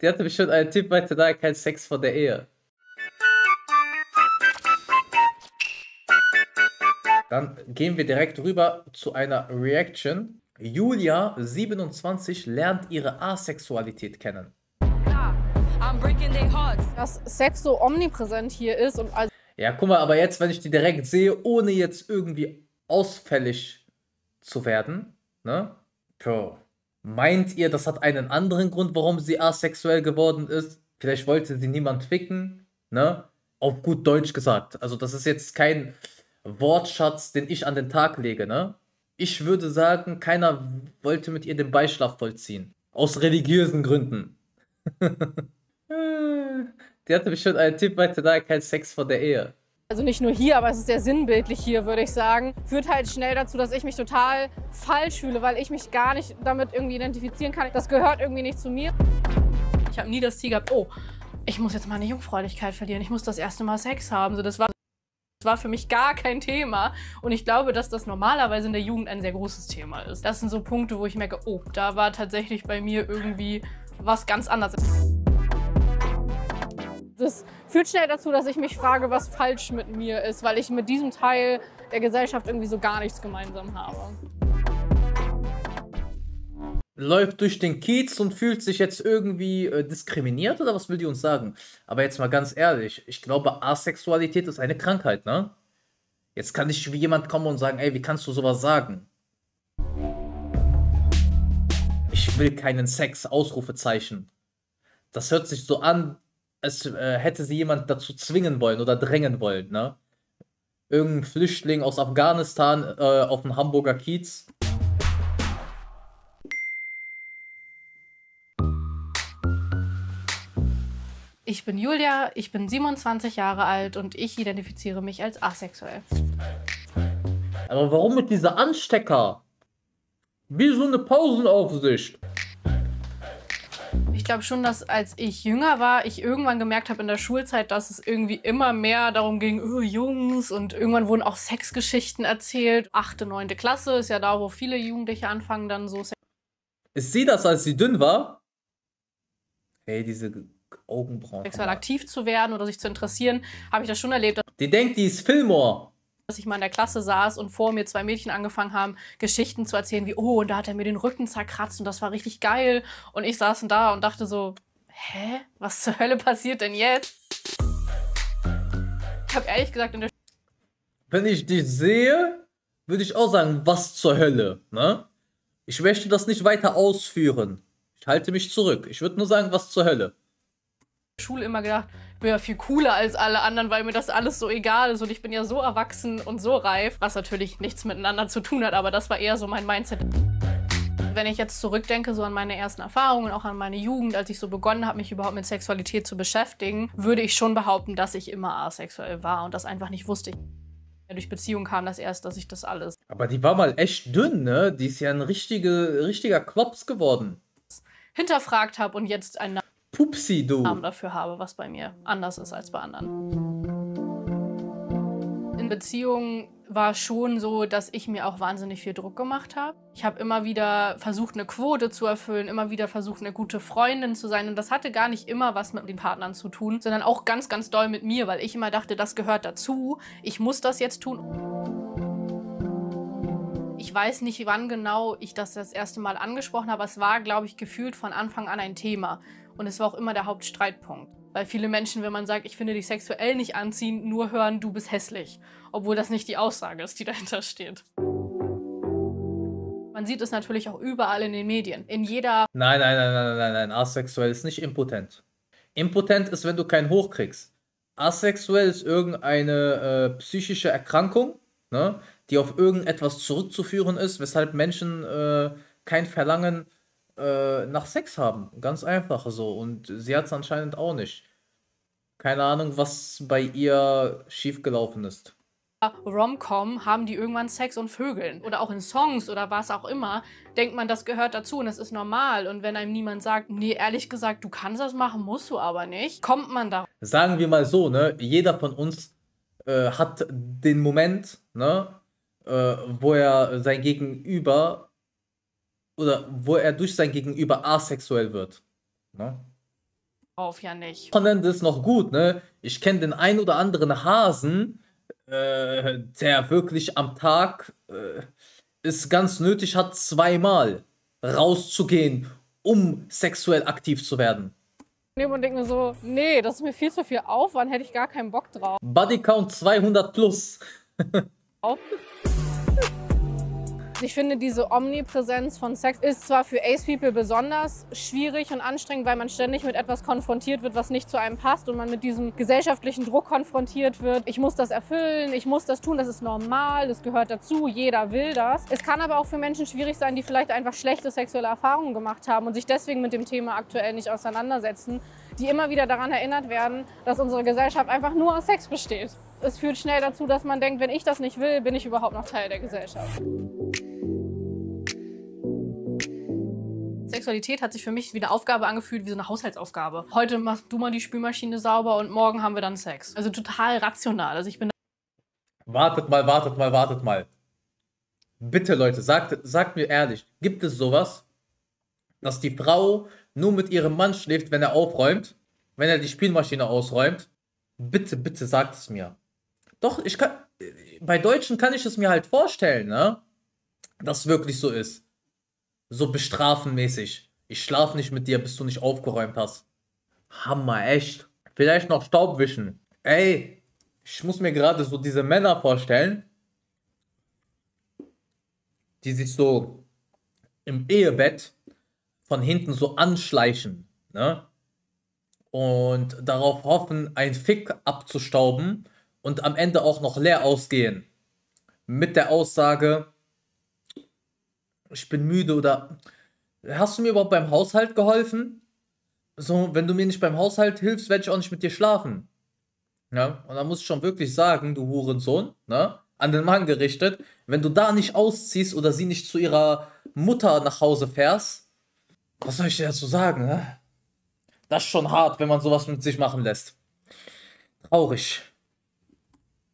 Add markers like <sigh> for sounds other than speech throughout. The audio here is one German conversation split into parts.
Die hatte bestimmt einen Typ weiter da kein Sex vor der Ehe. Dann gehen wir direkt rüber zu einer Reaction. Julia, 27, lernt ihre Asexualität kennen. Dass Sex so omnipräsent hier ist und also Ja, guck mal, aber jetzt, wenn ich die direkt sehe, ohne jetzt irgendwie ausfällig zu werden, ne? Bro, meint ihr, das hat einen anderen Grund, warum sie asexuell geworden ist? Vielleicht wollte sie niemand ficken, ne? Auf gut Deutsch gesagt. Also, das ist jetzt kein Wortschatz, den ich an den Tag lege, ne? Ich würde sagen, keiner wollte mit ihr den Beischlaf vollziehen. Aus religiösen Gründen. <laughs> Die hatte bestimmt einen Typ weiter da kein Sex vor der Ehe. Also nicht nur hier, aber es ist sehr sinnbildlich hier, würde ich sagen, führt halt schnell dazu, dass ich mich total falsch fühle, weil ich mich gar nicht damit irgendwie identifizieren kann. Das gehört irgendwie nicht zu mir. Ich habe nie das Ziel gehabt, oh, ich muss jetzt meine Jungfräulichkeit verlieren, ich muss das erste Mal Sex haben. So, das war das war für mich gar kein Thema. Und ich glaube, dass das normalerweise in der Jugend ein sehr großes Thema ist. Das sind so Punkte, wo ich merke, oh, da war tatsächlich bei mir irgendwie was ganz anderes. Das führt schnell dazu, dass ich mich frage, was falsch mit mir ist, weil ich mit diesem Teil der Gesellschaft irgendwie so gar nichts gemeinsam habe. läuft durch den Kiez und fühlt sich jetzt irgendwie äh, diskriminiert oder was will die uns sagen? Aber jetzt mal ganz ehrlich, ich glaube, Asexualität ist eine Krankheit, ne? Jetzt kann nicht wie jemand kommen und sagen, ey, wie kannst du sowas sagen? Ich will keinen Sex, Ausrufezeichen. Das hört sich so an, als äh, hätte sie jemand dazu zwingen wollen oder drängen wollen, ne? Irgendein Flüchtling aus Afghanistan äh, auf dem Hamburger Kiez Ich bin Julia, ich bin 27 Jahre alt und ich identifiziere mich als asexuell. Aber warum mit dieser Anstecker? Wie so eine Pausenaufsicht. Ich glaube schon, dass als ich jünger war, ich irgendwann gemerkt habe in der Schulzeit, dass es irgendwie immer mehr darum ging, oh, Jungs und irgendwann wurden auch Sexgeschichten erzählt. Achte, neunte Klasse ist ja da, wo viele Jugendliche anfangen, dann so Ist sie das, als sie dünn war? Hey, diese Augenbrauen. sexuell aktiv zu werden oder sich zu interessieren, habe ich das schon erlebt, Die denkt, die ist Fillmore. Dass ich mal in der Klasse saß und vor mir zwei Mädchen angefangen haben, Geschichten zu erzählen, wie, oh, und da hat er mir den Rücken zerkratzt und das war richtig geil. Und ich saß da und dachte so, hä? Was zur Hölle passiert denn jetzt? Ich habe ehrlich gesagt in der Wenn ich dich sehe, würde ich auch sagen, was zur Hölle, ne? Ich möchte das nicht weiter ausführen. Ich halte mich zurück. Ich würde nur sagen, was zur Hölle. Schule immer gedacht, ich bin ja viel cooler als alle anderen, weil mir das alles so egal ist und ich bin ja so erwachsen und so reif, was natürlich nichts miteinander zu tun hat, aber das war eher so mein Mindset. Wenn ich jetzt zurückdenke, so an meine ersten Erfahrungen, auch an meine Jugend, als ich so begonnen habe, mich überhaupt mit Sexualität zu beschäftigen, würde ich schon behaupten, dass ich immer asexuell war und das einfach nicht wusste. Durch Beziehung kam das erst, dass ich das alles Aber die war mal echt dünn, ne? Die ist ja ein richtige, richtiger Klops geworden. hinterfragt habe und jetzt einen Pupsi, du. Namen dafür habe, was bei mir anders ist als bei anderen. In Beziehungen war schon so, dass ich mir auch wahnsinnig viel Druck gemacht habe. Ich habe immer wieder versucht, eine Quote zu erfüllen, immer wieder versucht, eine gute Freundin zu sein. Und das hatte gar nicht immer was mit den Partnern zu tun, sondern auch ganz, ganz doll mit mir, weil ich immer dachte, das gehört dazu. Ich muss das jetzt tun. Ich weiß nicht, wann genau ich das das erste Mal angesprochen habe. Es war, glaube ich, gefühlt von Anfang an ein Thema. Und es war auch immer der Hauptstreitpunkt. Weil viele Menschen, wenn man sagt, ich finde dich sexuell nicht anziehend, nur hören, du bist hässlich. Obwohl das nicht die Aussage ist, die <laughs> dahinter steht. Man sieht es natürlich auch überall in den Medien. In jeder Nein, nein, nein, nein, nein, nein. Asexuell ist nicht impotent. Impotent ist, wenn du keinen hochkriegst. Asexuell ist irgendeine äh, psychische Erkrankung, ne, die auf irgendetwas zurückzuführen ist, weshalb Menschen äh, kein Verlangen äh, nach Sex haben. Ganz einfach so. Und sie hat es anscheinend auch nicht. Keine Ahnung, was bei ihr schiefgelaufen ist. Rom-Com haben die irgendwann Sex und Vögeln. Oder auch in Songs oder was auch immer, denkt man, das gehört dazu und das ist normal. Und wenn einem niemand sagt, nee, ehrlich gesagt, du kannst das machen, musst du aber nicht, kommt man da. Sagen wir mal so, ne, jeder von uns äh, hat den Moment, ne, äh, wo er sein Gegenüber oder wo er durch sein Gegenüber asexuell wird. Ne? Auf ja nicht. Ist noch gut, ne? Ich kenne den ein oder anderen Hasen, äh, der wirklich am Tag äh, es ganz nötig hat, zweimal rauszugehen, um sexuell aktiv zu werden. Und denke mir so, nee, das ist mir viel zu viel Aufwand, hätte ich gar keinen Bock drauf. Bodycount 200 plus. Ich finde, diese Omnipräsenz von Sex ist zwar für Ace-People besonders schwierig und anstrengend, weil man ständig mit etwas konfrontiert wird, was nicht zu einem passt und man mit diesem gesellschaftlichen Druck konfrontiert wird. Ich muss das erfüllen, ich muss das tun, das ist normal, das gehört dazu, jeder will das. Es kann aber auch für Menschen schwierig sein, die vielleicht einfach schlechte sexuelle Erfahrungen gemacht haben und sich deswegen mit dem Thema aktuell nicht auseinandersetzen, die immer wieder daran erinnert werden, dass unsere Gesellschaft einfach nur aus Sex besteht. Es führt schnell dazu, dass man denkt, wenn ich das nicht will, bin ich überhaupt noch Teil der Gesellschaft. Sexualität hat sich für mich wie eine Aufgabe angefühlt, wie so eine Haushaltsaufgabe. Heute machst du mal die Spülmaschine sauber und morgen haben wir dann Sex. Also total rational. Also ich bin. Wartet mal, wartet mal, wartet mal. Bitte, Leute, sagt, sagt mir ehrlich, gibt es sowas, dass die Frau nur mit ihrem Mann schläft, wenn er aufräumt, wenn er die Spielmaschine ausräumt? Bitte, bitte sagt es mir. Doch, ich kann. Bei Deutschen kann ich es mir halt vorstellen, ne? Dass es wirklich so ist. So bestrafenmäßig. Ich schlaf nicht mit dir, bis du nicht aufgeräumt hast. Hammer, echt. Vielleicht noch Staubwischen. Ey, ich muss mir gerade so diese Männer vorstellen, die sich so im Ehebett von hinten so anschleichen, ne? Und darauf hoffen, ein Fick abzustauben und am Ende auch noch leer ausgehen. Mit der Aussage, ich bin müde oder hast du mir überhaupt beim Haushalt geholfen? So, wenn du mir nicht beim Haushalt hilfst, werde ich auch nicht mit dir schlafen. Ja, und da muss ich schon wirklich sagen, du Hurensohn, ne? An den Mann gerichtet, wenn du da nicht ausziehst oder sie nicht zu ihrer Mutter nach Hause fährst, was soll ich dir dazu sagen, ne? Das ist schon hart, wenn man sowas mit sich machen lässt. Traurig.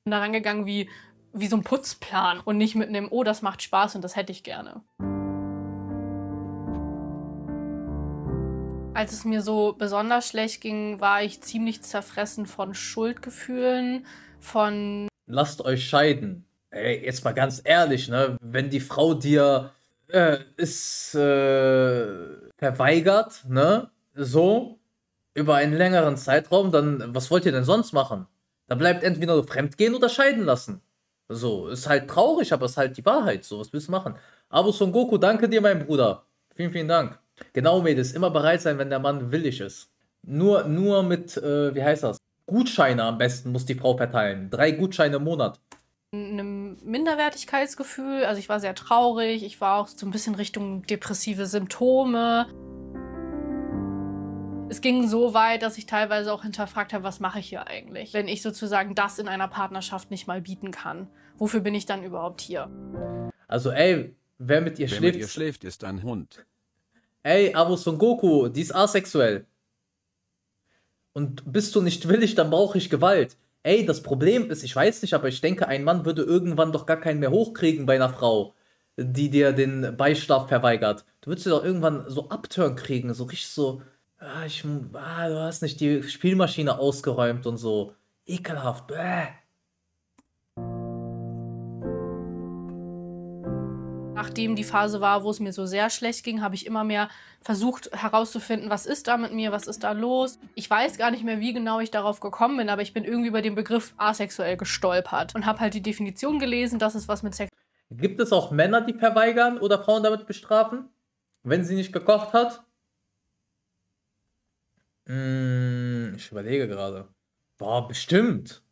Da rangegangen wie, wie so ein Putzplan und nicht mit einem, oh, das macht Spaß und das hätte ich gerne. Als es mir so besonders schlecht ging, war ich ziemlich zerfressen von Schuldgefühlen, von. Lasst euch scheiden. Ey, jetzt mal ganz ehrlich, ne? Wenn die Frau dir äh, ist äh, verweigert, ne? So, über einen längeren Zeitraum, dann was wollt ihr denn sonst machen? Da bleibt entweder fremdgehen oder scheiden lassen. So, ist halt traurig, aber ist halt die Wahrheit. So, was willst du machen? Abu Son Goku, danke dir, mein Bruder. Vielen, vielen Dank. Genau, Mädels, immer bereit sein, wenn der Mann willig ist. Nur, nur mit, äh, wie heißt das? Gutscheine am besten muss die Frau verteilen. Drei Gutscheine im Monat. Einem Minderwertigkeitsgefühl. Also ich war sehr traurig. Ich war auch so ein bisschen Richtung depressive Symptome. Es ging so weit, dass ich teilweise auch hinterfragt habe, was mache ich hier eigentlich, wenn ich sozusagen das in einer Partnerschaft nicht mal bieten kann. Wofür bin ich dann überhaupt hier? Also ey, wer mit ihr Wer schläft, mit ihr schläft, ist ein Hund. ey, Abu Son Goku, die ist asexuell. Und bist du nicht willig, dann brauche ich Gewalt. Ey, das Problem ist, ich weiß nicht, aber ich denke, ein Mann würde irgendwann doch gar keinen mehr hochkriegen bei einer Frau, die dir den Beischlaf verweigert. Du würdest dir doch irgendwann so Upturn kriegen, so richtig so, ah, ich, ah, du hast nicht die Spielmaschine ausgeräumt und so. Ekelhaft. Bäh. Nachdem die Phase war, wo es mir so sehr schlecht ging, habe ich immer mehr versucht herauszufinden, was ist da mit mir, was ist da los. Ich weiß gar nicht mehr, wie genau ich darauf gekommen bin, aber ich bin irgendwie über den Begriff asexuell gestolpert und habe halt die Definition gelesen, dass es was mit Sex Gibt es auch Männer, die verweigern oder Frauen damit bestrafen, wenn sie nicht gekocht hat? Hm, ich überlege gerade. Boah, bestimmt.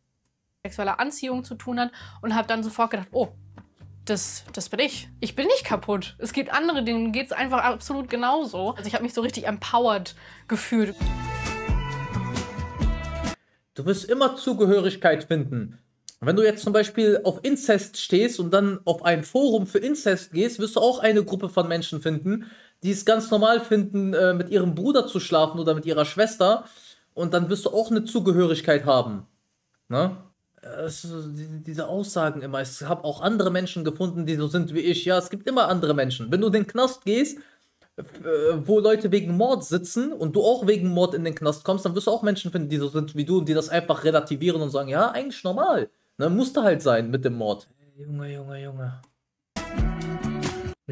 sexueller Anziehung zu tun hat und habe dann sofort gedacht, oh, das, das bin ich. Ich bin nicht kaputt. Es gibt andere, denen geht es einfach absolut genauso. Also ich habe mich so richtig empowered gefühlt. Du wirst immer Zugehörigkeit finden. Wenn du jetzt zum Beispiel auf Inzest stehst und dann auf ein Forum für Inzest gehst, wirst du auch eine Gruppe von Menschen finden, die es ganz normal finden, äh, mit ihrem Bruder zu schlafen oder mit ihrer Schwester. Und dann wirst du auch eine Zugehörigkeit haben. Ne? Es, die- diese Aussagen immer. Ich habe auch andere Menschen gefunden, die so sind wie ich. Ja, es gibt immer andere Menschen. Wenn du in den Knast gehst, wo Leute wegen Mord sitzen und du auch wegen Mord in den Knast kommst, dann wirst du auch Menschen finden, die so sind wie du und die das einfach relativieren und sagen, ja, eigentlich normal. Ne, musste halt sein mit dem Mord. Junge, Junge, Junge.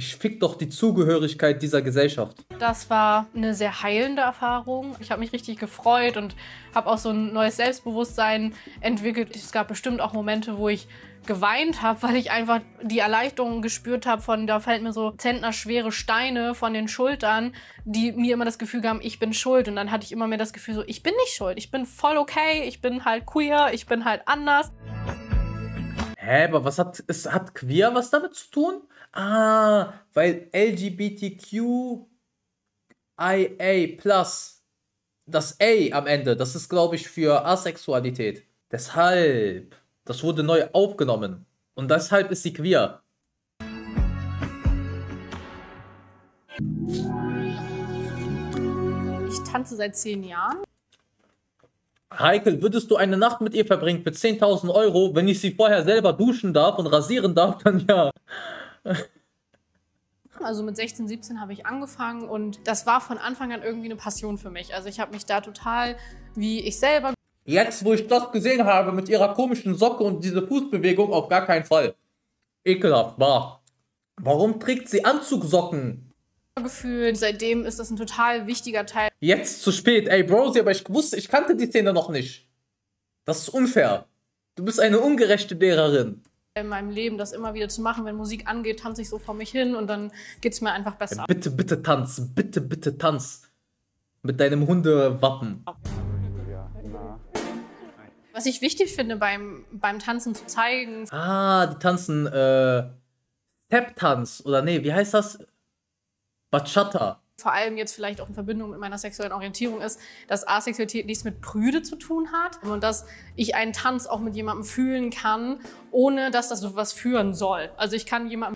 Ich fick doch die Zugehörigkeit dieser Gesellschaft. Das war eine sehr heilende Erfahrung. Ich habe mich richtig gefreut und habe auch so ein neues Selbstbewusstsein entwickelt. Es gab bestimmt auch Momente, wo ich geweint habe, weil ich einfach die Erleichterung gespürt habe von, da fällt mir so zentnerschwere Steine von den Schultern, die mir immer das Gefühl gaben, ich bin schuld. Und dann hatte ich immer mehr das Gefühl so, ich bin nicht schuld, ich bin voll okay, ich bin halt queer, ich bin halt anders. Hä, aber was hat, es hat queer was damit zu tun? Ah, weil LGBTQIA+, das A am Ende, das ist, glaube ich, für Asexualität. Deshalb, das wurde neu aufgenommen. Und deshalb ist sie queer. Ich tanze seit zehn Jahren. Heikel, würdest du eine Nacht mit ihr verbringen für 10.000 Euro, wenn ich sie vorher selber duschen darf und rasieren darf, dann ja. <laughs> Also mit 16, 17 habe ich angefangen und das war von Anfang an irgendwie eine Passion für mich. Also ich habe mich da total wie ich selber. Jetzt, wo ich das gesehen habe mit ihrer komischen Socke und diese Fußbewegung, auf gar keinen Fall. Ekelhaft, war. Warum trägt sie Anzugsocken? gefühlt. Seitdem ist das ein total wichtiger Teil. Jetzt zu spät, ey Brosi, aber ich wusste, ich kannte die Szene noch nicht. Das ist unfair. Du bist eine ungerechte Lehrerin in meinem Leben, das immer wieder zu machen. Wenn Musik angeht, tanze ich so vor mich hin und dann geht es mir einfach besser. Ja, bitte, bitte tanz, bitte, bitte tanz. Mit deinem Hundewappen. Was ich wichtig finde beim, beim Tanzen zu zeigen. Ah, die tanzen äh, Step-Tanz oder nee, wie heißt das? Bachata vor allem jetzt vielleicht auch in Verbindung mit meiner sexuellen Orientierung ist, dass Asexualität nichts mit Prüde zu tun hat und dass ich einen Tanz auch mit jemandem fühlen kann, ohne dass das so was führen soll. Also ich kann jemandem.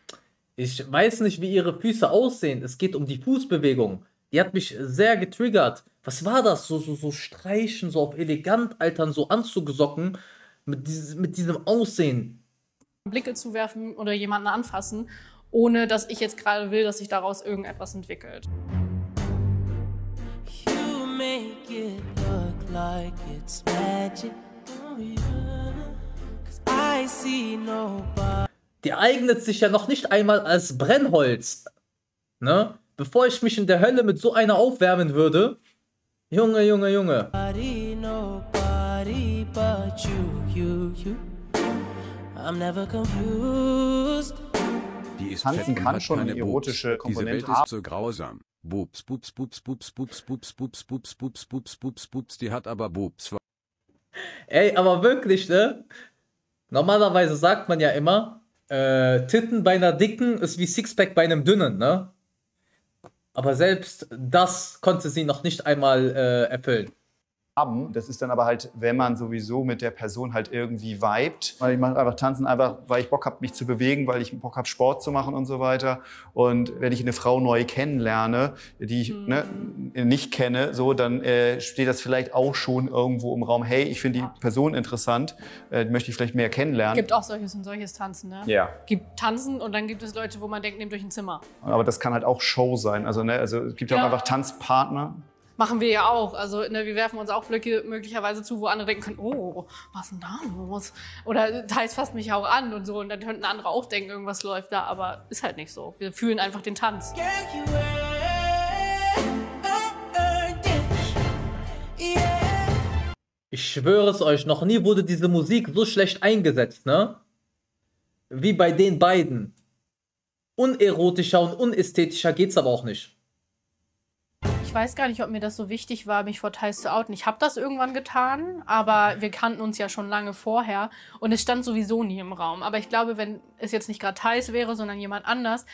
Ich weiß nicht, wie ihre Füße aussehen. Es geht um die Fußbewegung. Die hat mich sehr getriggert. Was war das? So, so, so streichen, so auf elegant altern, so anzugesocken mit, dieses, mit diesem Aussehen. Blicke zu werfen oder jemanden anfassen ohne dass ich jetzt gerade will, dass sich daraus irgendetwas entwickelt. Like Die eignet sich ja noch nicht einmal als Brennholz. Ne? Bevor ich mich in der Hölle mit so einer aufwärmen würde. Junge, Junge, Junge. I'm never confused. Die ist Tanzen kann schon eine erotische Komponente Diese Welt ist so grausam. Bups, bups, bups, bups, bups, bups, bups, bups, bups, bups, bups, bups, die hat aber Bups. Ey, aber wirklich, ne? Normalerweise sagt man ja immer, äh, Titten bei einer dicken ist wie Sixpack bei einem dünnen, ne? Aber selbst das konnte sie noch nicht einmal äh, erfüllen haben. Das ist dann aber halt, wenn man sowieso mit der Person halt irgendwie vibet. Ich mache einfach Tanzen einfach, weil ich Bock habe, mich zu bewegen, weil ich Bock habe, Sport zu machen und so weiter. Und wenn ich eine Frau neu kennenlerne, die ich mhm. ne, nicht kenne, so, dann äh, steht das vielleicht auch schon irgendwo im Raum. Hey, ich finde die Person interessant, äh, möchte ich vielleicht mehr kennenlernen. Gibt auch solches und solches Tanzen, ne? Ja. Gibt Tanzen und dann gibt es Leute, wo man denkt, nehmt euch ein Zimmer. Aber das kann halt auch Show sein. Also, ne, also es gibt ja auch einfach Tanzpartner. Machen wir ja auch. Also ne, wir werfen uns auch Blöcke möglicherweise zu, wo andere denken können, oh, was denn da los? Oder teils fasst mich auch an und so. Und dann könnten andere auch denken, irgendwas läuft da, aber ist halt nicht so. Wir fühlen einfach den Tanz. Ich schwöre es euch, noch nie wurde diese Musik so schlecht eingesetzt, ne? Wie bei den beiden. Unerotischer und unästhetischer geht's aber auch nicht weiß gar nicht, ob mir das so wichtig war, mich vor Thais zu outen. Ich habe das irgendwann getan, aber wir kannten uns ja schon lange vorher und es stand sowieso nie im Raum. Aber ich glaube, wenn es jetzt nicht gerade Thais wäre, sondern jemand anders.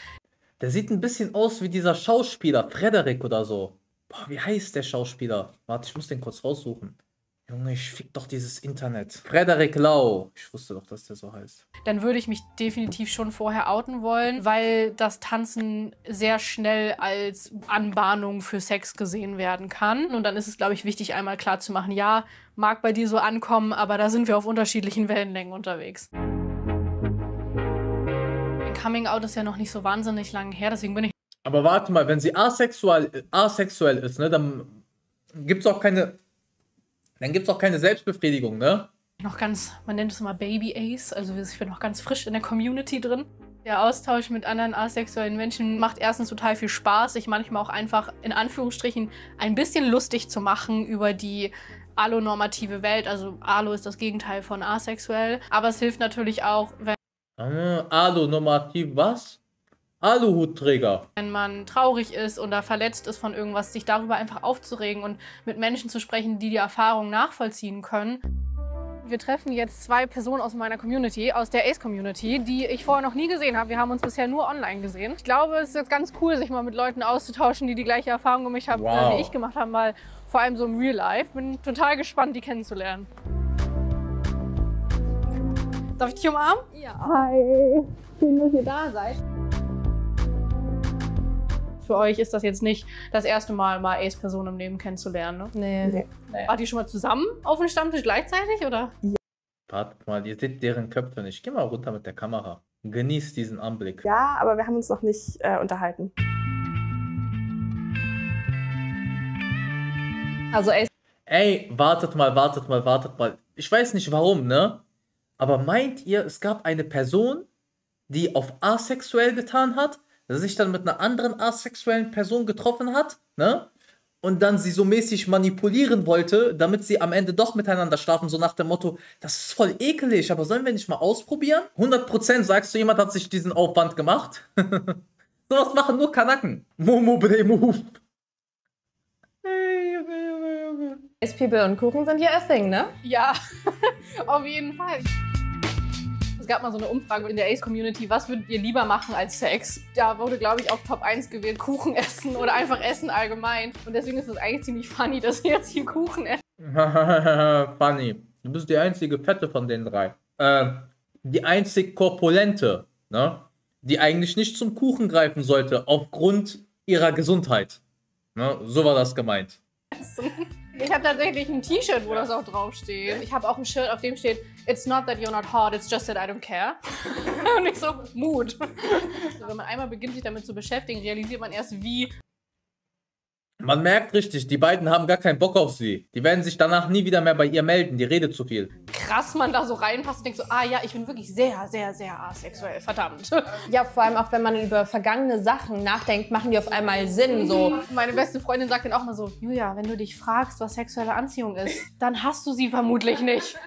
Der sieht ein bisschen aus wie dieser Schauspieler, Frederik oder so. Boah, wie heißt der Schauspieler? Warte, ich muss den kurz raussuchen. Junge, ich fick doch dieses Internet. Frederik Lau. Ich wusste doch, dass der so heißt. Dann würde ich mich definitiv schon vorher outen wollen, weil das Tanzen sehr schnell als Anbahnung für Sex gesehen werden kann. Und dann ist es, glaube ich, wichtig, einmal klar zu machen, ja, mag bei dir so ankommen, aber da sind wir auf unterschiedlichen Wellenlängen unterwegs. Coming Out ist ja noch nicht so wahnsinnig lang her, deswegen bin ich Aber warte mal, wenn sie asexuell, asexuell ist, ne, dann gibt's auch keine, dann gibt's auch keine Selbstbefriedigung, ne? Noch ganz, man nennt es immer Baby Ace, also ich bin noch ganz frisch in der Community drin. Der Austausch mit anderen asexuellen Menschen macht erstens total viel Spaß, sich manchmal auch einfach in Anführungsstrichen ein bisschen lustig zu machen über die allonormative Welt. Also Allo ist das Gegenteil von asexuell. Aber es hilft natürlich auch, wenn. Ah, allonormativ was? Aluhutträger. Wenn man traurig ist oder verletzt ist von irgendwas, sich darüber einfach aufzuregen und mit Menschen zu sprechen, die die Erfahrung nachvollziehen können. Wir treffen jetzt zwei Personen aus meiner Community, aus der Ace-Community, die ich vorher noch nie gesehen habe. Wir haben uns bisher nur online gesehen. Ich glaube, es ist jetzt ganz cool, sich mal mit Leuten auszutauschen, die die gleiche Erfahrung gemacht haben, wow. wie ich gemacht habe, mal vor allem so im Real Life. Bin total gespannt, die kennenzulernen. Darf ich dich umarmen? Ja. Hi, schön, dass ihr da seid. Für euch ist das jetzt nicht das erste Mal, mal Ace-Personen im Leben kennenzulernen, ne? Nee. nee. nee. Wart ihr schon mal zusammen auf dem Stammtisch gleichzeitig, oder? Ja. Wartet mal, ihr seht deren Köpfe nicht. Geh mal runter mit der Kamera. Genießt diesen Anblick. Ja, aber wir haben uns noch nicht äh, unterhalten. Also ey. Ey, wartet mal, wartet mal, wartet mal. Ich weiß nicht warum, ne? Aber meint ihr, es gab eine Person, die auf asexuell getan hat, dass sich dann mit einer anderen asexuellen Person getroffen hat, ne? Und dann sie so mäßig manipulieren wollte, damit sie am Ende doch miteinander schlafen, so nach dem Motto, das ist voll ekelig, aber sollen wir nicht mal ausprobieren? 100% sagst du, jemand hat sich diesen Aufwand gemacht? <laughs> Sowas machen nur Kanaken. Momo Bre Move. Ice People und Kuchen sind ja a thing, ne? Ja, <laughs> auf jeden Fall. Gab mal so eine Umfrage in der Ace-Community, was würdet ihr lieber machen als Sex? Da wurde, glaube ich, auf Top 1 gewählt, Kuchen essen oder einfach Essen allgemein. Und deswegen ist es eigentlich ziemlich funny, dass wir jetzt hier Kuchen essen. <laughs> funny. Du bist die einzige Fette von den drei. Äh, die einzig Korpulente, ne? Die eigentlich nicht zum Kuchen greifen sollte, aufgrund ihrer Gesundheit. Ne? So war das gemeint. Ich habe tatsächlich ein T-Shirt, wo das auch draufsteht. Ich habe auch ein Shirt, auf dem steht It's not that you're not hot, it's just that I don't care. <laughs> Und ich so, Mut. Wenn man einmal beginnt, sich damit zu beschäftigen, realisiert man erst, wie man merkt richtig, die beiden haben gar keinen Bock auf sie. Die werden sich danach nie wieder mehr bei ihr melden. Die redet zu viel. Krass, man da so reinpasst und denkt so, ah ja, ich bin wirklich sehr, sehr, sehr asexuell. Verdammt. Ja, vor allem auch, wenn man über vergangene Sachen nachdenkt, machen die auf einmal Sinn. So. Meine beste Freundin sagt dann auch mal so, Julia, wenn du dich fragst, was sexuelle Anziehung ist, dann hast du sie vermutlich nicht.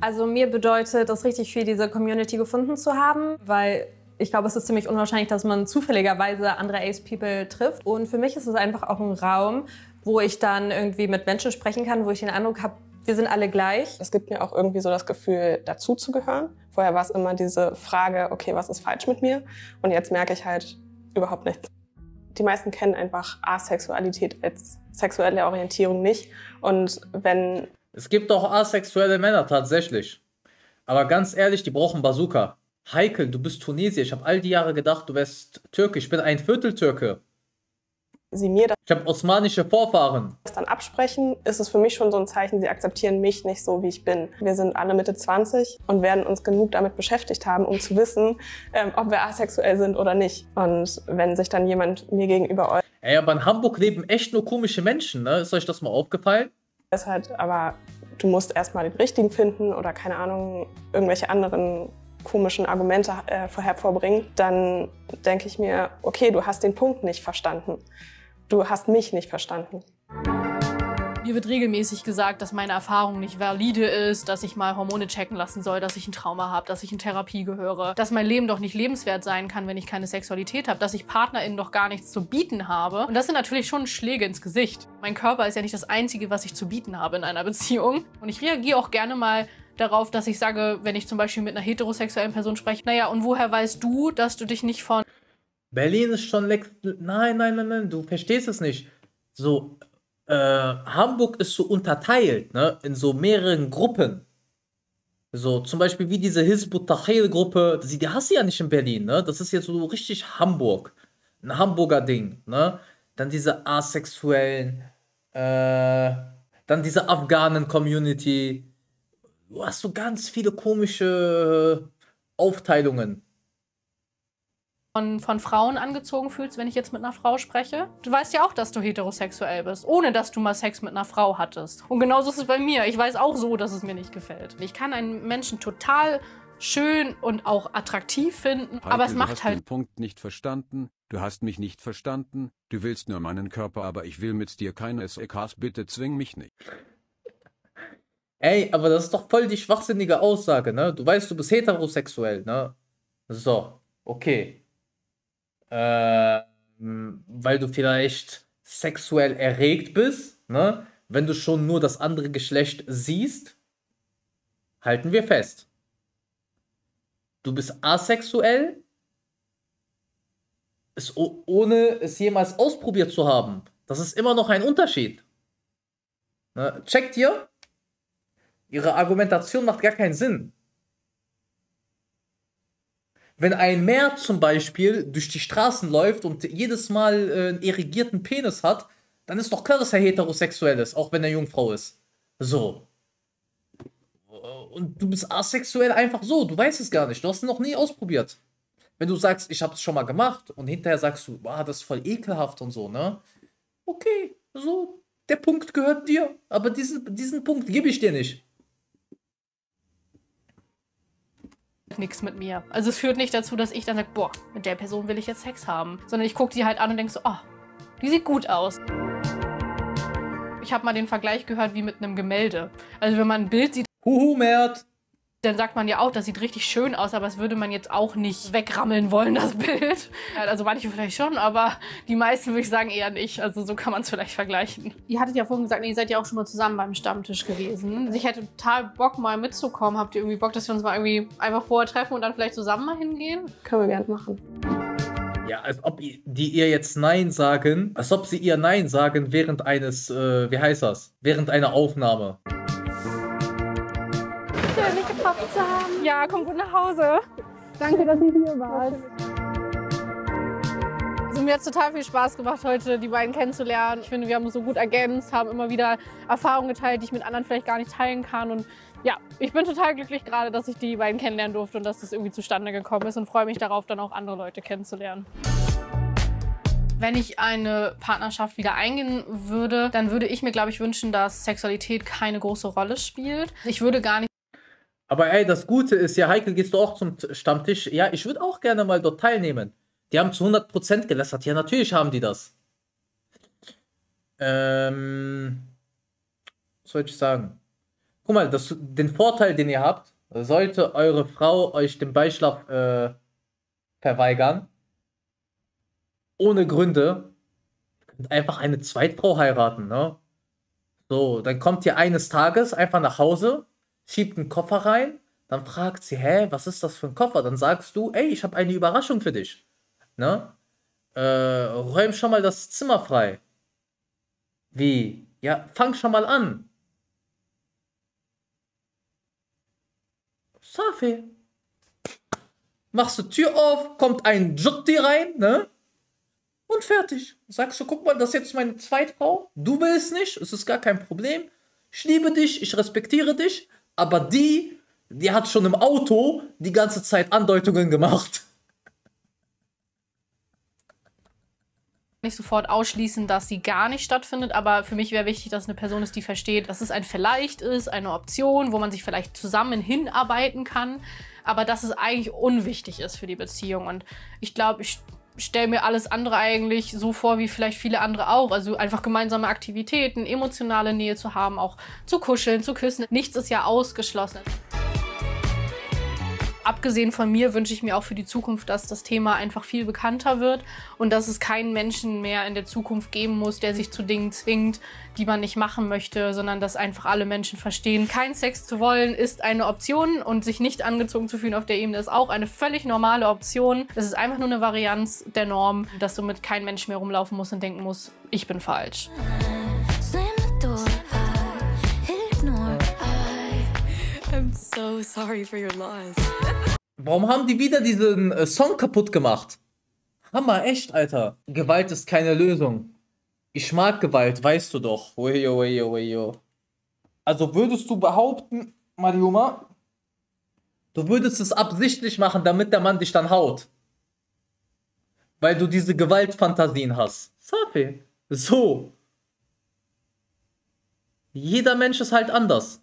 Also mir bedeutet es richtig viel, diese Community gefunden zu haben, weil ich glaube, es ist ziemlich unwahrscheinlich, dass man zufälligerweise andere Ace-People trifft. Und für mich ist es einfach auch ein Raum, wo ich dann irgendwie mit Menschen sprechen kann, wo ich den Eindruck habe, wir sind alle gleich. Es gibt mir auch irgendwie so das Gefühl, dazuzugehören. Vorher war es immer diese Frage, okay, was ist falsch mit mir? Und jetzt merke ich halt überhaupt nichts. Die meisten kennen einfach Asexualität als sexuelle Orientierung nicht. Und wenn... Es gibt auch asexuelle Männer tatsächlich. Aber ganz ehrlich, die brauchen Bazooka. Heikel, du bist Tunesier. Ich habe all die Jahre gedacht, du wärst Türkisch. Ich bin ein Vierteltürke. Sie mir das ich habe osmanische Vorfahren. Das dann absprechen, ist es für mich schon so ein Zeichen, sie akzeptieren mich nicht so, wie ich bin. Wir sind alle Mitte 20 und werden uns genug damit beschäftigt haben, um zu wissen, ähm, ob wir asexuell sind oder nicht. Und wenn sich dann jemand mir gegenüber äußert. Ey, aber in Hamburg leben echt nur komische Menschen, ne? Ist euch das mal aufgefallen? Es halt, aber du musst erstmal den richtigen finden oder keine Ahnung, irgendwelche anderen komischen Argumente äh, hervorbringen, dann denke ich mir, okay, du hast den Punkt nicht verstanden. Du hast mich nicht verstanden. Mir wird regelmäßig gesagt, dass meine Erfahrung nicht valide ist, dass ich mal Hormone checken lassen soll, dass ich ein Trauma habe, dass ich in Therapie gehöre, dass mein Leben doch nicht lebenswert sein kann, wenn ich keine Sexualität habe, dass ich PartnerInnen doch gar nichts zu bieten habe. Und das sind natürlich schon Schläge ins Gesicht. Mein Körper ist ja nicht das Einzige, was ich zu bieten habe in einer <laughs> Beziehung. Und ich reagiere auch gerne mal darauf, dass ich sage, wenn ich zum Beispiel mit einer heterosexuellen Person spreche, naja, und woher weißt du, dass du dich nicht von. Berlin ist schon leck. Nein, nein, nein, nein, du verstehst es nicht. So, äh, Hamburg ist so unterteilt, ne, in so mehreren Gruppen. So, zum Beispiel wie diese Hizbut Tahrir-Gruppe, die, hast du ja nicht in Berlin, ne? Das ist jetzt so richtig Hamburg. Ein Hamburger Ding, ne? Dann diese asexuellen, äh, dann diese Afghanen-Community, du hast so ganz viele komische Aufteilungen. Von, von Frauen angezogen fühlst, wenn ich jetzt mit einer Frau spreche. Du weißt ja auch, dass du heterosexuell bist, ohne dass du mal Sex mit einer Frau hattest. Und genauso ist es bei mir. Ich weiß auch so, dass es mir nicht gefällt. Ich kann einen Menschen total schön und auch attraktiv finden, Heike, aber es du macht hast halt den Punkt nicht verstanden. Du hast mich nicht verstanden. Du willst nur meinen Körper, aber ich will mit dir keine SEKs. Bitte zwing mich nicht. Ey, aber das ist doch voll die schwachsinnige Aussage, ne? Du weißt, du bist heterosexuell, ne? So, okay. Ähm, weil du vielleicht sexuell erregt bist, ne? Wenn du schon nur das andere Geschlecht siehst, halten wir fest. Du bist asexuell, o- ohne es jemals ausprobiert zu haben. Das ist immer noch ein Unterschied. Ne? Checkt ihr? Ihre Argumentation macht gar keinen Sinn. Wenn ein Meer zum Beispiel durch die Straßen läuft und jedes Mal äh, einen irrigierten Penis hat, dann ist doch klar, dass er heterosexuell ist, auch wenn er Jungfrau ist. So. Und du bist asexuell einfach so, du weißt es gar nicht, du hast es noch nie ausprobiert. Wenn du sagst, ich habe es schon mal gemacht und hinterher sagst du, wow, das ist voll ekelhaft und so, ne? Okay, so, der Punkt gehört dir, aber diesen, diesen Punkt gebe ich dir nicht. Nichts mit mir. Also es führt nicht dazu, dass ich dann sage, boah, mit der Person will ich jetzt Sex haben. Sondern ich gucke sie halt an und denke so, oh, die sieht gut aus. Ich habe mal den Vergleich gehört wie mit einem Gemälde. Also wenn man ein Bild sieht, Huhu, Mert. Dann sagt man ja auch, das sieht richtig schön aus, aber das würde man jetzt auch nicht wegrammeln wollen, das Bild. Also manche vielleicht schon, aber die meisten würde ich sagen eher nicht. Also so kann man es vielleicht vergleichen. Ihr hattet ja vorhin gesagt, ihr seid ja auch schon mal zusammen beim Stammtisch gewesen. Also ich hätte total Bock, mal mitzukommen. Habt ihr irgendwie Bock, dass wir uns mal irgendwie einfach vorher treffen und dann vielleicht zusammen mal hingehen? Können wir gerne machen. Ja, als ob die ihr jetzt Nein sagen, als ob sie ihr Nein sagen während eines, äh, wie heißt das? Während einer Aufnahme. Zu haben. Ja, komm gut nach Hause. Danke, dass ihr hier wart. Also mir hat es total viel Spaß gemacht, heute die beiden kennenzulernen. Ich finde, wir haben uns so gut ergänzt, haben immer wieder Erfahrungen geteilt, die ich mit anderen vielleicht gar nicht teilen kann. Und ja, ich bin total glücklich gerade, dass ich die beiden kennenlernen durfte und dass das irgendwie zustande gekommen ist und freue mich darauf, dann auch andere Leute kennenzulernen. Wenn ich eine Partnerschaft wieder eingehen würde, dann würde ich mir, glaube ich, wünschen, dass Sexualität keine große Rolle spielt. Ich würde gar nicht Aber ey, das Gute ist ja, Heike, gehst du auch zum Stammtisch? Ja, ich würde auch gerne mal dort teilnehmen. Die haben zu 100% gelästert. Ja, natürlich haben die das. Ähm, was soll ich sagen? Guck mal, das, den Vorteil, den ihr habt, sollte eure Frau euch den Beischlaf äh, verweigern, ohne Gründe, könnt einfach eine Zweitfrau heiraten, ne? So, dann kommt ihr eines Tages einfach nach Hause, schiebt einen Koffer rein, dann fragt sie, hä, was ist das für ein Koffer? Dann sagst du, ey, ich habe eine Überraschung für dich. Ne? Äh, räum schon mal das Zimmer frei. Wie? Ja, fang schon mal an. Safi. Machst du Tür auf, kommt ein Jutti rein, ne? Und fertig. Sagst du, guck mal, das ist jetzt meine Zweitfrau. Du willst nicht, es ist gar kein Problem. Ich liebe dich, ich respektiere dich. Aber die, die hat schon im Auto die ganze Zeit Andeutungen gemacht. nicht sofort ausschließen, dass sie gar nicht stattfindet, aber für mich wäre wichtig, dass eine Person ist, die versteht, dass es ein Vielleicht ist, eine Option, wo man sich vielleicht zusammen hinarbeiten kann, aber dass es eigentlich unwichtig ist für die Beziehung. Und ich glaube, ich stelle mir alles andere eigentlich so vor, wie vielleicht viele andere auch. Also einfach gemeinsame Aktivitäten, emotionale Nähe zu haben, auch zu kuscheln, zu küssen. Nichts ist ja ausgeschlossen. Abgesehen von mir wünsche ich mir auch für die Zukunft, dass das Thema einfach viel bekannter wird und dass es keinen Menschen mehr in der Zukunft geben muss, der sich zu Dingen zwingt, die man nicht machen möchte, sondern dass einfach alle Menschen verstehen, kein Sex zu wollen ist eine Option und sich nicht angezogen zu fühlen auf der Ebene ist auch eine völlig normale Option. Es ist einfach nur eine Varianz der Norm, dass somit kein Mensch mehr rumlaufen muss und denken muss, ich bin falsch. So sorry for your loss. Warum haben die wieder diesen äh, Song kaputt gemacht? Hammer, echt, Alter. Gewalt ist keine Lösung. Ich mag Gewalt, weißt du doch. Weyo, weyo, weyo. Also würdest du behaupten, Mariuma, du würdest es absichtlich machen, damit der Mann dich dann haut? weil du diese Gewaltfantasien hast. Safi. So. Jeder Mensch ist halt anders.